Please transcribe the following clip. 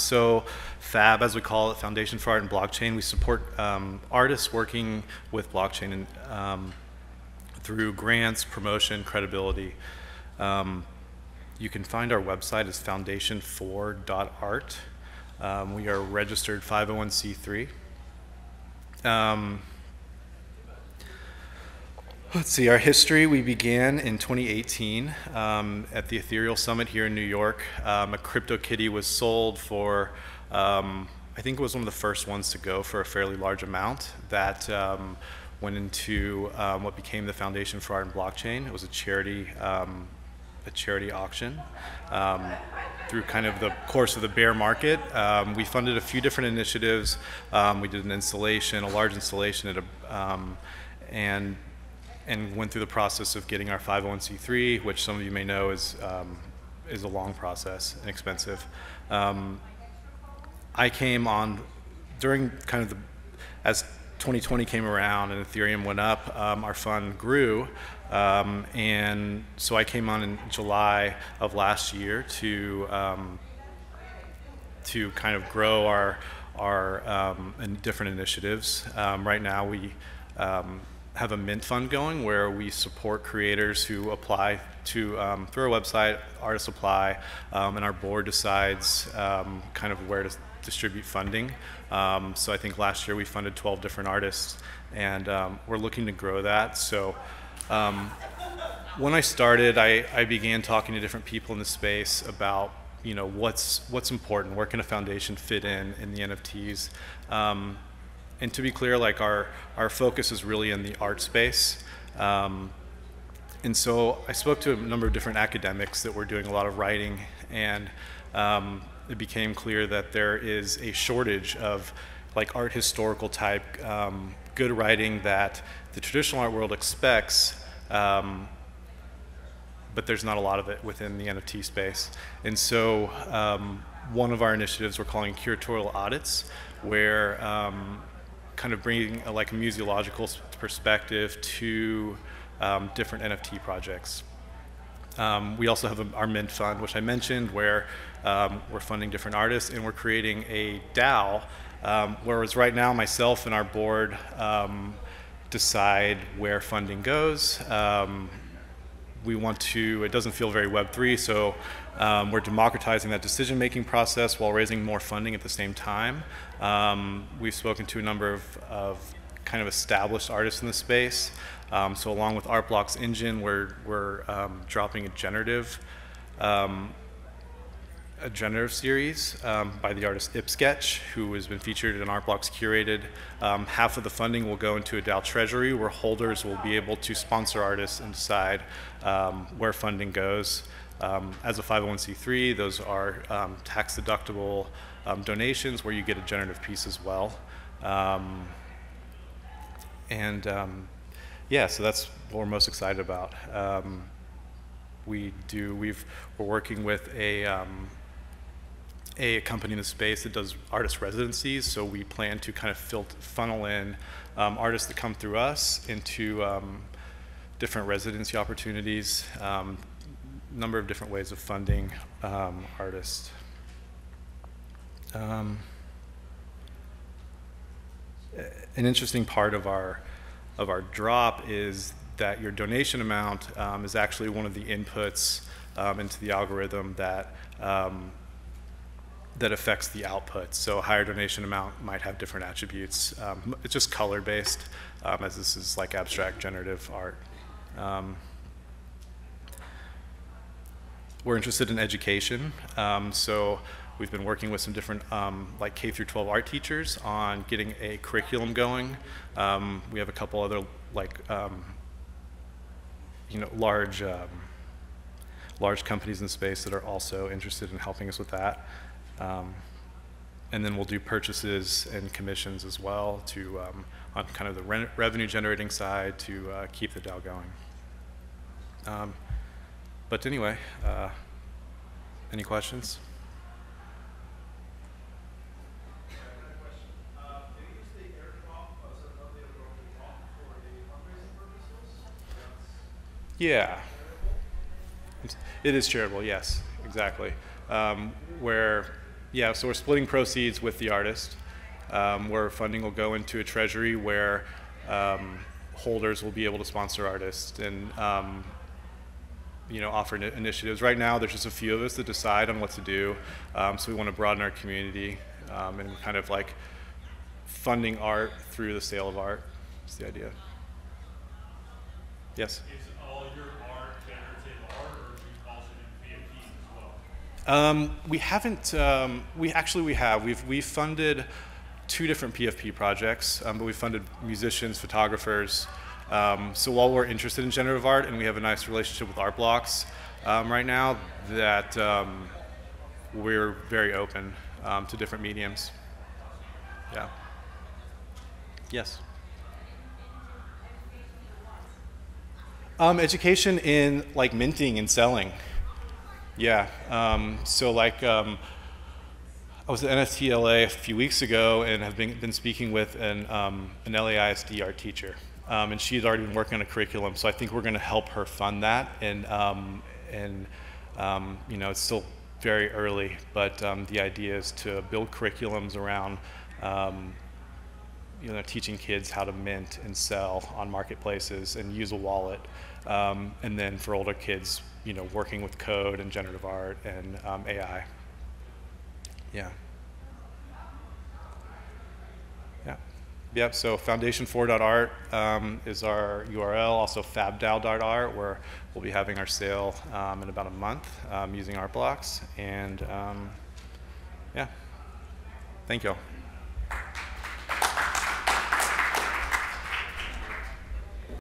so FAB, as we call it, Foundation for Art and Blockchain, we support um, artists working with blockchain and, um, through grants, promotion, credibility. Um, you can find our website is foundation4.art. Um, we are registered 501c3. Um, let's see, our history, we began in 2018 um, at the Ethereal Summit here in New York. Um, a CryptoKitty was sold for, um, I think it was one of the first ones to go for a fairly large amount that um, went into um, what became the Foundation for Art and Blockchain. It was a charity, um, a charity auction through kind of the course of the bear market. Um, we funded a few different initiatives. Um, we did an installation, a large installation at a, um, and and went through the process of getting our 501c3, which some of you may know is um, is a long process and expensive. Um, I came on during kind of the as 2020 came around and Ethereum went up, um, our fund grew. Um, and so I came on in July of last year to um, to kind of grow our our um, different initiatives. Um, right now, we um, have a mint fund going where we support creators who apply to um, through our website. Artists apply, and our board decides kind of where to distribute funding. so I think last year we funded 12 different artists, and we're looking to grow that. So. Um, when I started, I, I, began talking to different people in the space about you know what's what's important, where can a foundation fit in in the NFTs, um, and to be clear, like our our focus is really in the art space. Um, and so I spoke to a number of different academics that were doing a lot of writing, and um, it became clear that there is a shortage of like art historical type um, good writing that the traditional art world expects um, but there's not a lot of it within the NFT space. And so um, one of our initiatives we're calling curatorial audits, where um, kind of bringing a, like a museological perspective to um, different NFT projects. Um, we also have a, our Mint Fund, which I mentioned, where um, we're funding different artists and we're creating a DAO, um, whereas right now myself and our board decide where funding goes. We want to, it doesn't feel very Web3, so um, we're democratizing that decision making process while raising more funding at the same time. Um, we've spoken to a number of, of, kind of established artists in the space. Um, so along with Art Blocks engine, we're, we're um, dropping a generative um, a generative series um, by the artist ippsketch, who has been featured in Art Blocks curated. Um, half of the funding will go into a DAO treasury where holders will be able to sponsor artists and decide um, where funding goes. Um, as a 501c3, those are um, tax deductible um, donations where you get a generative piece as well. and yeah, so that's what we're most excited about we do. We've, we're working with a, um, a company in the space that does artist residencies, so we plan to kind of funnel in um, artists that come through us into um, different residency opportunities, um, number of different ways of funding um, artists. Um, an interesting part of our of our drop is that your donation amount um, is actually one of the inputs into the algorithm that that affects the output. So a higher donation amount might have different attributes. Um, it's just color based, um, as this is like abstract generative art. Um, we're interested in education, um, so we've been working with some different um, like K through 12 art teachers on getting a curriculum going. Um, we have a couple other like you know large large companies in space that are also interested in helping us with that. Um, and then we'll do purchases and commissions as well to um, on kind of the re revenue generating side to uh, keep the DAO going. Um, but anyway, uh, any questions? Yeah. It is charitable, yes, exactly. Um, where Yeah, so we're splitting proceeds with the artist, um, where funding will go into a treasury where um, holders will be able to sponsor artists and um, you know offer ini- initiatives. Right now, there's just a few of us that decide on what to do, um, so we want to broaden our community um, and kind of like funding art through the sale of art. Is the idea? Yes. Is all your art generative art, or do you also do PFPs as well? Um, we haven't. Um, we actually we have. We've we funded two different PFP projects, um, but we've funded musicians, photographers. Um, so while we're interested in generative art and we have a nice relationship with Art Blocks um, right now, that um, we're very open um, to different mediums. Yeah. Yes. Um, education in like minting and selling. Yeah. Um, so like, um, I was at NFTLA a few weeks ago and have been, been speaking with an, um, an LAUSD art teacher. Um, and she's already been working on a curriculum, so I think we're going to help her fund that. And, um, and um, you know, it's still very early, but um, the idea is to build curriculums around you know, teaching kids how to mint and sell on marketplaces and use a wallet. Um, and then for older kids, you know, working with code and generative art and um, AI. Yeah. Yeah. Yep. So foundation4.art um, is our URL. Also fabdao.art, where we'll be having our sale um, in about a month um, using Art Blocks. And um, yeah. Thank you all.